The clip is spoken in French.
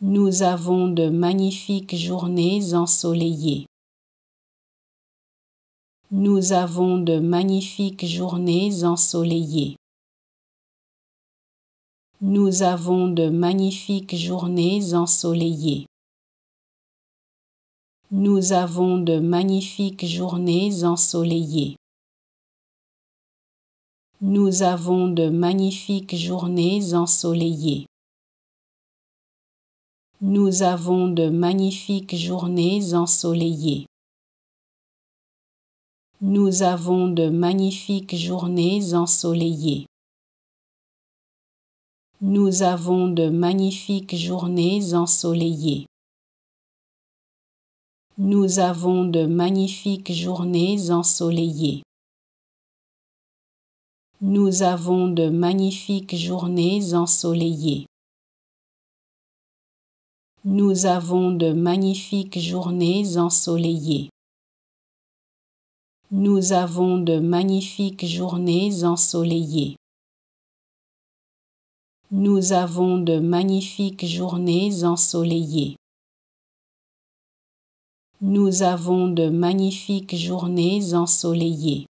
Nous avons de magnifiques journées ensoleillées. Nous avons de magnifiques journées ensoleillées. Nous avons de magnifiques journées ensoleillées. Nous avons de magnifiques journées ensoleillées. Nous avons de magnifiques journées ensoleillées. Nous avons de magnifiques journées ensoleillées. Nous avons de magnifiques journées ensoleillées. Nous avons de magnifiques journées ensoleillées. Nous avons de magnifiques journées ensoleillées. Nous avons de magnifiques journées ensoleillées. Nous avons de magnifiques journées ensoleillées. Nous avons de magnifiques journées ensoleillées. Nous avons de magnifiques journées ensoleillées. Nous avons de magnifiques journées ensoleillées.